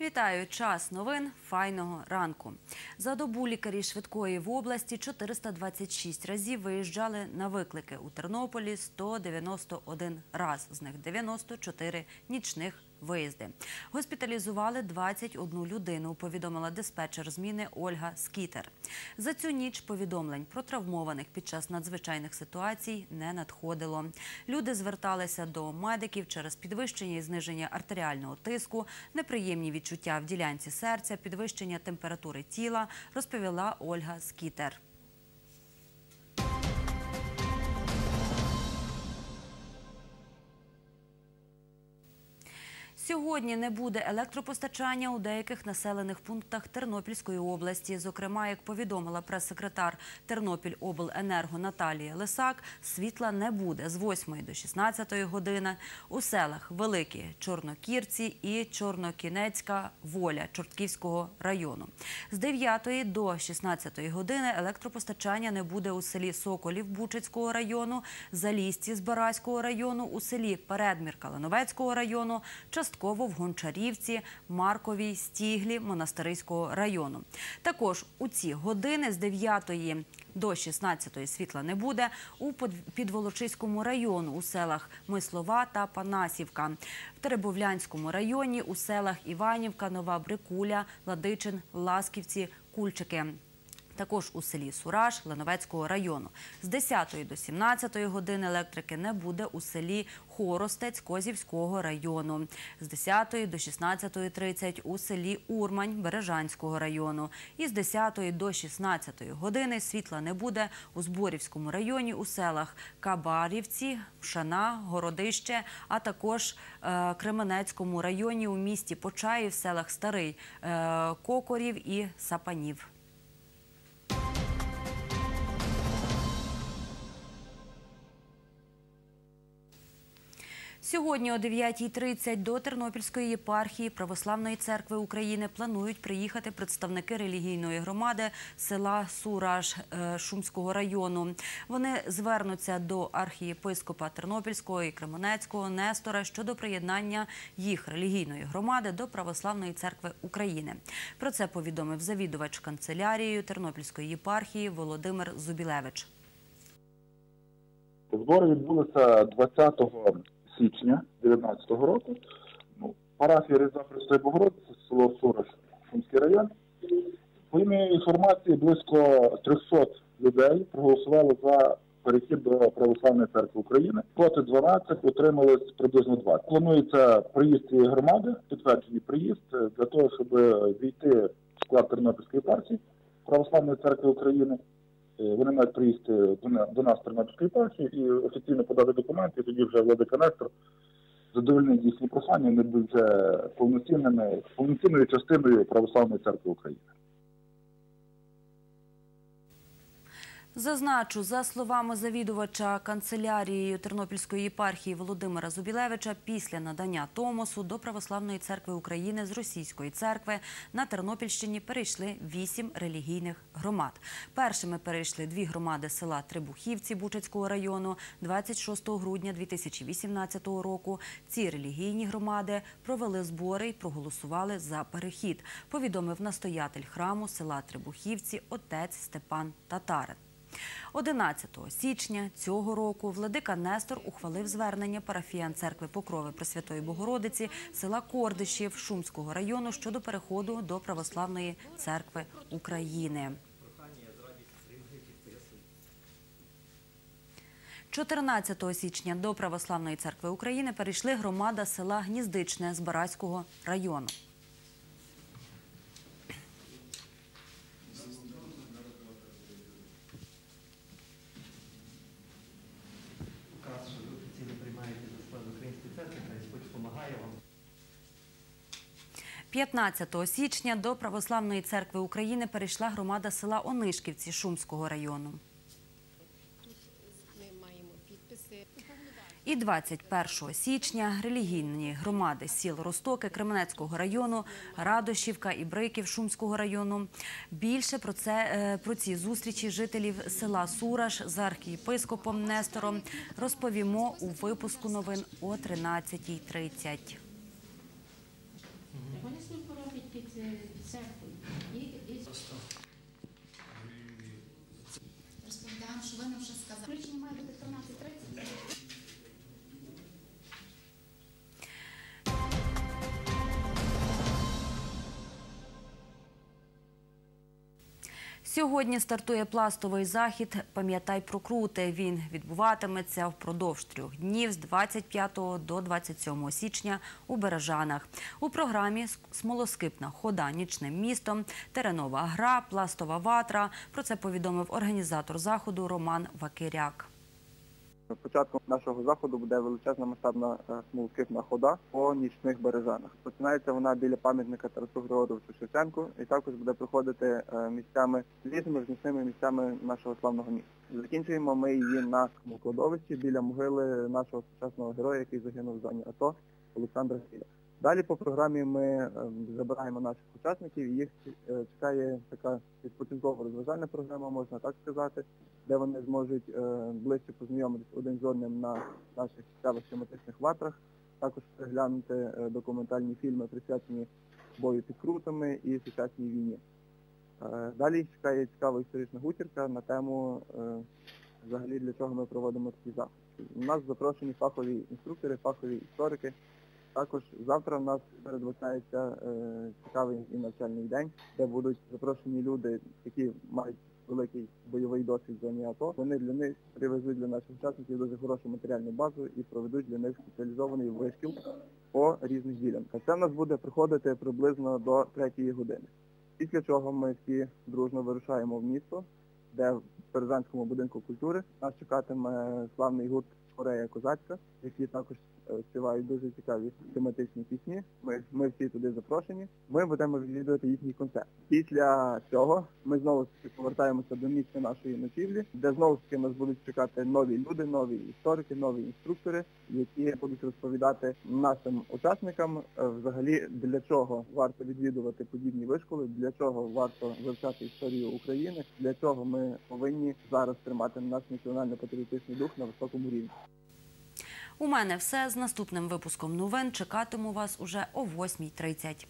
Вітаю! Час новин файного ранку. За добу лікарі швидкої в області 426 разів виїжджали на виклики. У Тернополі 191 раз, з них 94 нічних виїзди. Госпіталізували 21 людину, повідомила диспетчер зміни Ольга Скітер. За цю ніч повідомлень про травмованих під час надзвичайних ситуацій не надходило. Люди зверталися до медиків через підвищення і зниження артеріального тиску, неприємні відчуття в ділянці серця, підвищення температури тіла, розповіла Ольга Скітер. Сьогодні не буде електропостачання у деяких населених пунктах Тернопільської області. Зокрема, як повідомила прес-секретар Тернопільобленерго Наталія Лисак, світла не буде з 8 до 16 години у селах Великі Чорнокірці і Чорнокінецька Воля Чортківського району. З 9 до 16 години електропостачання не буде у селі Соколів Бучицького району, Залісці Збаразького району, у селі Передмірка Лановецького району, частково в Гончарівці, Марковій, Стіглі, Монастириського району. Також у ці години з 9 до 16 світла не буде у Підволочиському району у селах Мислова та Панасівка. В Теребовлянському районі у селах Іванівка, Нова Брикуля, Ладичин, Ласківці, Кульчики. Також у селі Сураж Лановецького району. З 10 до 17 години електрики не буде у селі Хоростець Козівського району. З 10 до 16.30 у селі Урмань Бережанського району. І з 10 до 16 години світла не буде у Зборівському районі у селах Кабарівці, Пшана, Городище, а також е, Кременецькому районі у місті Почаїв, селах Старий е, Кокорів і Сапанів. Сьогодні о 9.30 до Тернопільської єпархії Православної церкви України планують приїхати представники релігійної громади села Сураж е, Шумського району. Вони звернуться до архієпископа Тернопільського і Кременецького Нестора щодо приєднання їх релігійної громади до Православної церкви України. Про це повідомив завідувач канцелярією Тернопільської єпархії Володимир Зубілевич. Збори відбулися 20 січня 2019 року. Ну, парафія Різдва Христої Богородиці, село Сурож, Шумський район. По ім'я інформації близько 300 людей проголосували за перехід до Православної церкви України. Проти 12 утримались приблизно 20. Планується приїзд цієї громади, підтверджений приїзд для того, щоб війти в склад Тернопільської партії Православної церкви України. Е, Вони мають приїсти до нас приймати партії і офіційно подати документи. І тоді вже владика Нестор задовольнить їхні прохання, вже повноцінними повноцінною частиною Православної церкви України. Зазначу, за словами завідувача канцелярією Тернопільської єпархії Володимира Зубілевича, після надання Томосу до Православної церкви України з Російської церкви на Тернопільщині перейшли вісім релігійних громад. Першими перейшли дві громади села Трибухівці Бучацького району 26 грудня 2018 року. Ці релігійні громади провели збори і проголосували за перехід. Повідомив настоятель храму села Трибухівці отець Степан Татарин. 11 січня цього року владика Нестор ухвалив звернення парафіян церкви Покрови Пресвятої Богородиці села Кордишів Шумського району щодо переходу до Православної церкви України. 14 січня до Православної церкви України перейшли громада села Гніздичне з Бараського району. 15 січня до Православної церкви України перейшла громада села Онишківці Шумського району. І 21 січня релігійні громади сіл Ростоки Кременецького району, Радощівка і Бриків Шумського району. Більше про це е, про ці зустрічі жителів села Сураж з архієпископом Нестором розповімо у випуску новин о 13.30. Сьогодні стартує пластовий захід Пам'ятай про крути. Він відбуватиметься впродовж трьох днів з 25 до 27 січня у Бережанах. У програмі смолоскипна хода нічним містом, теренова гра, пластова ватра. Про це повідомив організатор заходу Роман Вакиряк. Початком нашого заходу буде величезна масштабна е, смолоскипна хода по нічних бережанах. Починається вона біля пам'ятника Тарасу Григоровичу Шевченку і також буде проходити е, місцями різними значними місцями нашого славного міста. Закінчуємо ми її на кладовищі біля могили нашого сучасного героя, який загинув в зоні АТО Олександра Сіля. Далі по програмі ми е, забираємо наших учасників і їх е, чекає така відпочинково розважальна програма, можна так сказати де вони зможуть е, ближче познайомитися один з одним на наших цікавих тематичних ватрах, також переглянути е, документальні фільми, присвячені бою під крутами і сучасній війні. Далі чекає цікава історична гутірка на тему взагалі для чого ми проводимо такий заход. У нас запрошені фахові інструктори, фахові історики. Також завтра в нас передбачається е, цікавий і навчальний день, де будуть запрошені люди, які мають великий бойовий досвід в зоні АТО. Вони для них привезуть для наших учасників дуже хорошу матеріальну базу і проведуть для них спеціалізований вишкіл по різних ділянках. Це в нас буде проходити приблизно до третьої години. Після чого ми всі дружно вирушаємо в місто, де в Березанському будинку культури нас чекатиме славний гурт Корея Козацька, які також співають дуже цікаві тематичні пісні. Ми, ми всі туди запрошені. Ми будемо відвідувати їхній концерт. Після цього ми знову ж таки повертаємося до місця нашої ночівлі, де знову ж таки нас будуть чекати нові люди, нові історики, нові інструктори, які будуть розповідати нашим учасникам е, взагалі для чого варто відвідувати подібні вишколи, для чого варто вивчати історію України, для чого ми повинні зараз тримати наш національно-патріотичний дух на високому рівні. У мене все з наступним випуском новин. Чекатиму вас уже о 8.30.